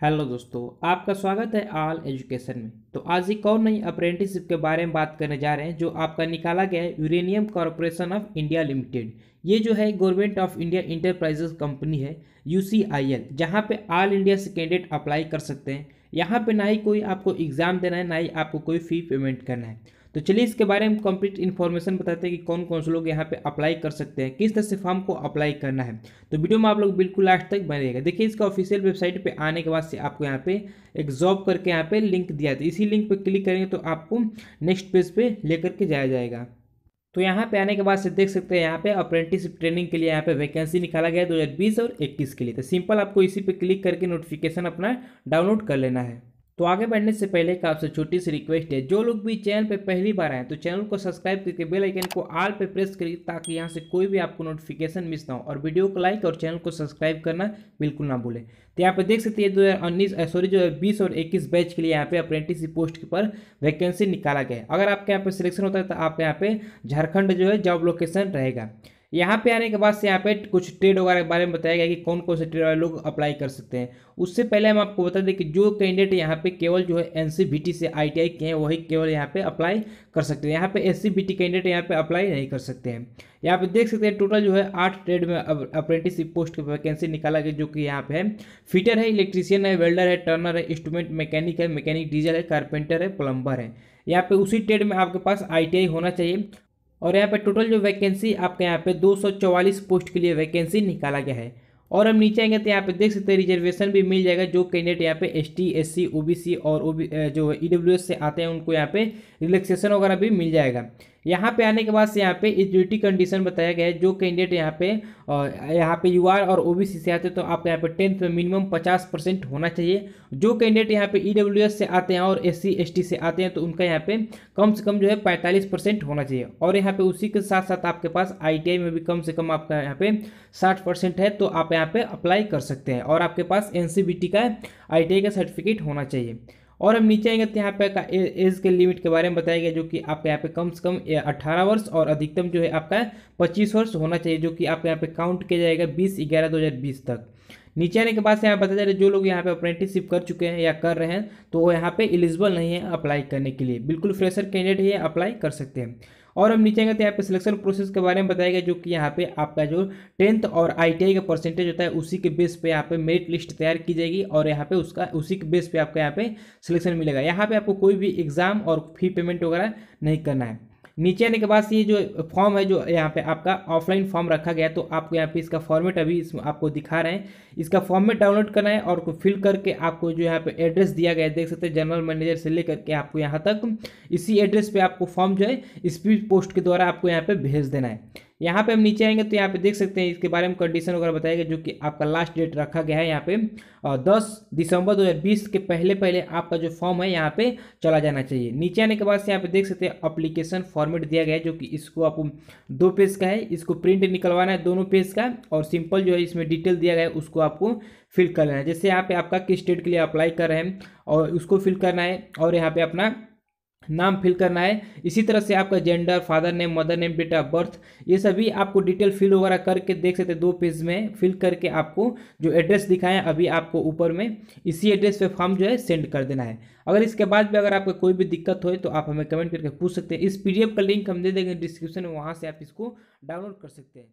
Hello दोस्तों, आपका स्वागत है ऑल एजुकेशन में। तो आज एक और नई अप्रेंटिसशिप के बारे में बात करने जा रहे हैं, जो आपका निकाला गया है uranium corporation of India limited ये जो है government of India enterprises company है यू सी आई एल जहाँ पर ऑल इंडिया से कैंडिडेट अप्लाई कर सकते हैं। यहाँ पे ना ही कोई आपको एग्ज़ाम देना है, ना ही आपको कोई फ़ी पेमेंट करना है। तो चलिए इसके बारे में कंप्लीट इन्फॉर्मेशन बताते हैं कि कौन कौन से लोग यहाँ पे अप्लाई कर सकते हैं, किस तरह से फॉर्म को अप्लाई करना है। तो वीडियो में आप लोग बिल्कुल लास्ट तक बनेगा देखिए, इसका ऑफिशियल वेबसाइट पे आने के बाद से आपको यहाँ पे एक जॉब करके यहाँ पे लिंक दिया था इसी लिंक पे क्लिक करेंगे तो आपको नेक्स्ट पेज पर लेकर के जाया जाएगा। तो यहाँ पे आने के बाद से देख सकते हैं, यहाँ पे अप्रेंटिस ट्रेनिंग के लिए यहाँ पे वैकेंसी निकाला गया है 2020 और 21 के लिए। तो सिंपल आपको इसी पे क्लिक करके नोटिफिकेशन अपना डाउनलोड कर लेना है। तो आगे बढ़ने से पहले एक आपसे छोटी सी रिक्वेस्ट है। जो लोग भी चैनल पे पहली बार आए तो चैनल को सब्सक्राइब करके बेल आइकन को आल पे प्रेस करिए ताकि यहाँ से कोई भी आपको नोटिफिकेशन मिस ना हो। और वीडियो को लाइक और चैनल को सब्सक्राइब करना बिल्कुल ना भूलें। तो यहाँ पे देख सकते हैं, दो हज़ार उन्नीस सॉरी जो है बीस और इक्कीस बैच के लिए यहाँ पे अप्रेंटिस पोस्ट पर वैकेंसी निकाला गया अगर आपके यहाँ पे सिलेक्शन होता है तो आपके यहाँ पे झारखंड जो है जॉब लोकेशन रहेगा। यहाँ पे आने के बाद से यहाँ पे कुछ ट्रेड वगैरह के बारे में बताया गया कि कौन कौन से ट्रेड वाले लोग अप्लाई कर सकते हैं। उससे पहले हम आपको बता दें कि जो कैंडिडेट यहाँ पे केवल जो है एनसीबीटी से आईटीआई के हैं, वही केवल यहाँ पे अप्लाई कर सकते हैं। यहाँ पे एस कैंडिडेट यहाँ पे अप्लाई नहीं कर सकते हैं। यहाँ पे देख सकते हैं टोटल जो है आठ ट्रेड में अप्रेंटिसशिप पोस्ट की वैकेंसी निकाला गया, जो कि यहाँ पे है। फिटर है इलेक्ट्रीशियन है वेल्डर है टर्नर है इंस्ट्रूमेंट मैकेनिक है मैकेनिक डीजल है कारपेंटर है प्लम्बर है। यहाँ पे उसी ट्रेड में आपके पास आईटीआई होना चाहिए। और यहाँ पे टोटल जो वैकेंसी आपके यहाँ पे 244 पोस्ट के लिए वैकेंसी निकाला गया है। और हम नीचे आएँगे तो यहाँ पे देख सकते हैं रिजर्वेशन भी मिल जाएगा जो कैंडिडेट यहाँ पे S T S C O B C और ओ बी जो ई डब्ल्यू एस से आते हैं, उनको यहाँ पे रिलैक्सेशन वगैरह भी मिल जाएगा। यहाँ पे आने के बाद से यहाँ पे एलिजिबिलिटी कंडीशन बताया गया है, जो कैंडिडेट यहाँ पे यहाँ पे यू आर और ओबीसी से आते हैं तो आपको यहाँ पे टेंथ में मिनिमम पचास परसेंट होना चाहिए। जो कैंडिडेट यहाँ पे ईडब्ल्यूएस e से आते हैं और एस सी से आते हैं तो उनका यहाँ पे कम से कम जो है पैंतालीस परसेंट होना चाहिए। और यहाँ पे उसी के साथ साथ आपके पास आईटीआई में भी कम से कम आपका यहाँ पे साठ परसेंट है तो आप यहाँ पे अप्लाई कर सकते हैं। और आपके पास एनसीबीटी का आईटीआई का सर्टिफिकेट होना चाहिए। और हम नीचे आएँगे तो यहाँ पे का एज के लिमिट के बारे में बताया गया जो कि आपका यहाँ पे कम से कम अट्ठारह वर्ष और अधिकतम जो है आपका पच्चीस वर्ष होना चाहिए, जो कि आपके यहाँ पे काउंट किया जाएगा बीस, ग्यारह, दो तक। नीचे आने के बाद से यहाँ बताया जा रहा है, जो लोग यहाँ पे अप्रेंटिसशिप कर चुके हैं या कर रहे हैं तो वो यहाँ पे एलिजिबल नहीं है अप्लाई करने के लिए। बिल्कुल फ्रेशर कैंडिडेट ही अप्लाई कर सकते हैं। और हम नीचे तो यहाँ पे सिलेक्शन प्रोसेस के बारे में बताएगा जो कि यहाँ पे आपका जो टेंथ और आईटीआई का परसेंटेज होता है, उसी के बेस पे यहाँ पे मेरिट लिस्ट तैयार की जाएगी और यहाँ पे उसका, उसी के बेस पे आपका यहाँ पे सिलेक्शन मिलेगा। यहाँ पे आपको कोई भी एग्ज़ाम और फ़ी पेमेंट वगैरह नहीं करना है। नीचे आने के बाद ये जो फॉर्म है जो यहाँ पे आपका ऑफलाइन फॉर्म रखा गया है तो आपको यहाँ पे इसका फॉर्मेट अभी इसमें आपको दिखा रहे हैं। इसका फॉर्मेट डाउनलोड करना है और फिल करके आपको जो यहाँ पे एड्रेस दिया गया है, देख सकते हैं जनरल मैनेजर से लेकर के आपको यहाँ तक इसी एड्रेस पर आपको फॉर्म जो है स्पीड पोस्ट के द्वारा आपको यहाँ पर भेज देना है। यहाँ पे हम नीचे आएँगे तो यहाँ पे देख सकते हैं, इसके बारे में कंडीशन वगैरह बताएगा, जो कि आपका लास्ट डेट रखा गया है यहाँ पे, और दस दिसंबर 2020 के पहले पहले आपका जो फॉर्म है यहाँ पे चला जाना चाहिए। नीचे आने के बाद से यहाँ पे देख सकते हैं अप्लीकेशन फॉर्मेट दिया गया है, जो कि इसको आपको दो पेज का है, इसको प्रिंट निकलवाना है दोनों पेज का, और सिंपल जो है इसमें डिटेल दिया गया है, उसको आपको फिल कर लेना है। जैसे यहाँ पे आपका किस स्टेट के लिए अप्लाई कर रहे हैं, और उसको फिल करना है, और यहाँ पे अपना नाम फिल करना है। इसी तरह से आपका gender father name mother name date of birth ये सभी आपको डिटेल फिल वगैरह करके देख सकते हैं। दो पेज में फिल करके आपको जो एड्रेस दिखाएँ अभी आपको ऊपर में इसी एड्रेस पे फॉर्म जो है सेंड कर देना है। अगर इसके बाद भी अगर आपको कोई भी दिक्कत हो तो आप हमें कमेंट करके पूछ सकते हैं। इस पीडीएफ का लिंक हम दे देंगे डिस्क्रिप्शन में, वहाँ से आप इसको डाउनलोड कर सकते हैं।